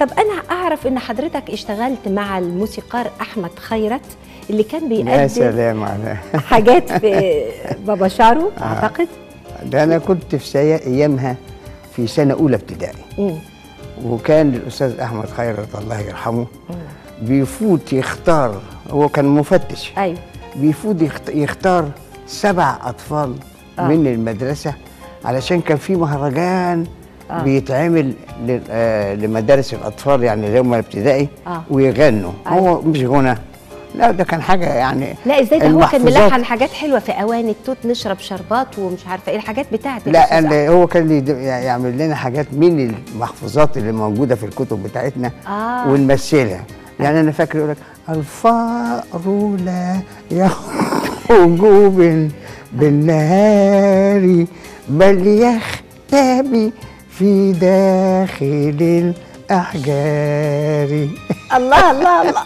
طب أنا أعرف إن حضرتك اشتغلت مع الموسيقار أحمد خيرت اللي كان يا بيقدم سلام على حاجات في بابا شارو أعتقد ده أنا كنت في سي... أيامها في سنة أولى ابتدائي. وكان الأستاذ أحمد خيرت الله يرحمه بيفوت يختار هو كان مفتش أيوه بيفوت يخت- يختار سبع أطفال آه. آه. من المدرسة علشان كان في مهرجان آه. آه. بيتعمل آه لمدارس الأطفال يعني اللي هم الابتدائي آه. ويغنوا أيوة. هو مش غنى لا ده كان حاجة يعني لا إزاي ده هو كان. ملحن حاجات حلوة في أواني التوت نشرب شربات ومش عارفة إيه الحاجات بتاعت لا اللي هو كان يعمل لنا حاجات من المحفوظات اللي موجودة في الكتب بتاعتنا آه. ونمثلها يعني أنا فاكر يقول لك الفأر لا يخرج بال- بالنهار بل يختبي في داخل الأحجار الله الله الله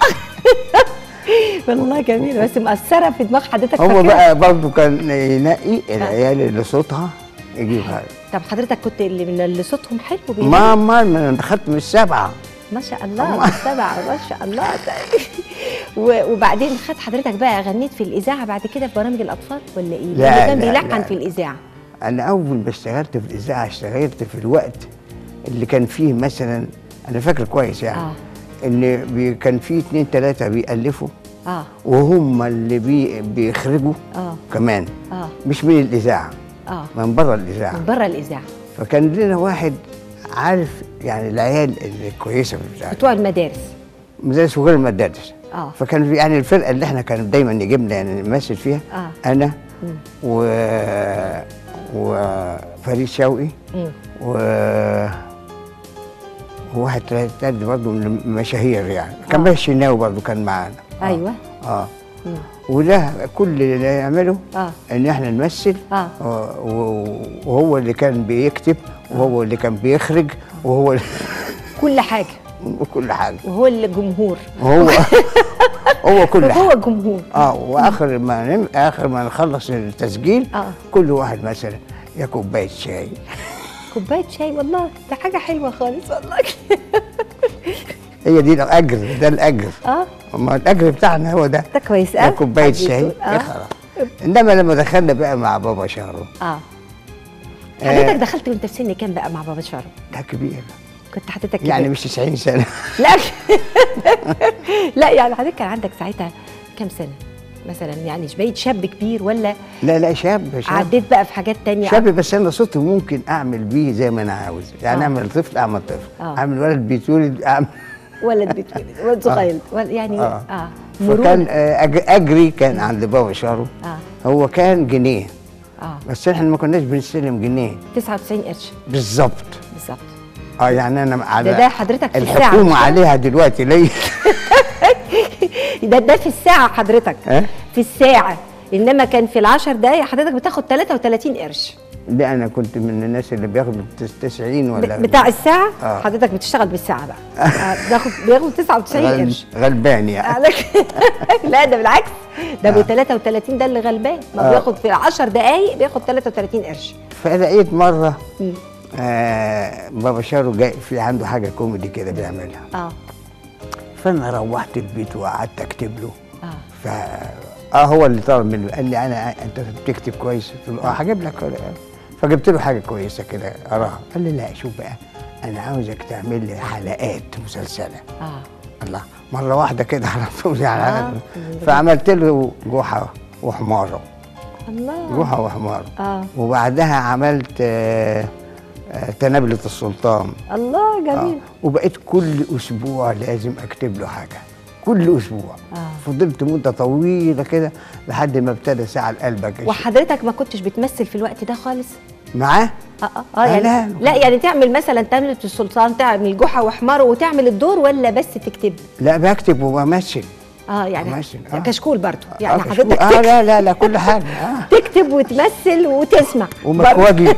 والله جميل بس مأثرة في دماغ حضرتك هو؟ بقى برضه كان ينقي العيال اللي صوتها يجيبها طب حضرتك كنت اللي من اللي صوتهم حلو؟ ما ما أنا دخلت من السبعه ما شاء الله سبعة ما شاء الله وبعدين خد حضرتك بقى غنيت في الإذاعة بعد كده في برامج الأطفال ولا إيه؟ لا، كان بيلحن. في الإذاعة أنا أول ما اشتغلت في الإذاعة اشتغلت في الوقت اللي كان فيه مثلا أنا فاكر كويس يعني آه. إن كان فيه اتنين تلاتة بيألفوا آه وهم اللي بي بيخرجوا آه. كمان آه مش من الإذاعة آه من بره الإذاعة من بره الإذاعة فكان لنا واحد عارف يعني العيال اللي كويسه في الإذاعة. بتوع المدارس مدارس وغير المدارس آه. فكان يعني الفرقة اللي إحنا كان دايما يجيبنا يعني نمثل فيها آه. أنا و وفريد شوقي. و وواحد تالت برضه من المشاهير يعني. كان بقى الشناوي برضه كان معانا. آه. أيوة. آه. وده كل اللي نعمله آه. إن إحنا نمثل. آه. و- وهو اللي كان بيكتب وهو اللي كان بيخرج وهو اللي كل حاجة. وكل حاجة. وهو اللي جمهور. وهو هو كل حاجة. جمهور. آه وآخر ما نم... آخر ما نخلص التسجيل آه. كل واحد مثلا يا كوباية شاي. كوباية شاي؟ والله ده حاجة حلوة خالص والله. هي دي الأجر ده الأجر. آه. ما الأجر بتاعنا هو ده. ده كويس قوي كوباية شاي يا خلاص إنما لما دخلنا بقى مع بابا شهره آه. آه. حضرتك دخلت وأنت في سن كام بقى مع بابا شارو؟ ده كبير. كنت حضرتك يعني مش 90 سنة. لا. لا يعني حضرتك كان عندك ساعتها كام سنة؟ مثلا يعني بقيت شاب كبير ولا؟ لا لا شاب شاب. عديت بقى في حاجات تانية؟ شاب بس أنا صوتي ممكن أعمل بيه زي ما أنا عاوز. يعني آه. أعمل طفل أعمل طفل. آه. أعمل ولد بيتولد أعمل. ولد بيتولد ولد صغير ول- يعني آه. آه. فكان مرونة. آه، أجري كان عند بابا شارو. آه. هو كان جنيه. آه. بس إحنا ما كناش بنستلم جنيه. 99 قرش. بالظبط آه يعني أنا على ده ده حضرتك في الساعة مش الحكومة؟ عليها دلوقتي ليه ده ده في الساعة حضرتك آه؟ في الساعة إنما كان في العشر دقايق حضرتك بتاخد 33 قرش لا أنا كنت من الناس اللي بياخدوا 90 ولا ب- بتاع الساعة آه. حضرتك بتشتغل بالساعة بقى بياخد بياخد 99 غل- قرش غلبان يعني لا ده بالعكس ده ب آه. 33 ده اللي غلبان ما آه. بياخد في 10 دقايق بياخد 33 قرش فلقيت مرة مم. آه بابا شارو جاي في عنده حاجة كوميدي كده بيعملها. آه. فأنا روحت البيت وقعدت أكتب له. آه. ف آه هو اللي طلب مني قال لي أنا أنت بتكتب كويس؟ قلت له آه هجيب لك. فجبت له حاجة كويسة كده أراها. قال لي لا شوف بقى أنا عاوزك تعمل لي حلقات مسلسلة. آه. الله. مرة واحدة كده على طول يعني. آه. فعملت له جحا وحمارة. الله. جحا وحمارة. آه. وبعدها عملت آه آه تنابلة السلطان. الله آه. جميل. وبقيت كل أسبوع لازم أكتب له حاجة. كل أسبوع. آه. فضلت مدة طويلة كده لحد ما ابتدى ساعة قلبك وحضرتك ما كنتش بتمثل في الوقت ده خالص؟ معاه؟ آه آه, آه يعني لا. لا. يعني تعمل مثلا تملة السلطان تعمل جحا وحمار وتعمل الدور ولا بس تكتب؟ لا بكتب وبمثل آه يعني ماشي، آه. كشكول برضو. يعني آه، حضرتك آه لا لا لا كل حاجة. آه. تكتب وتمثل وتسمع. ومكواجي.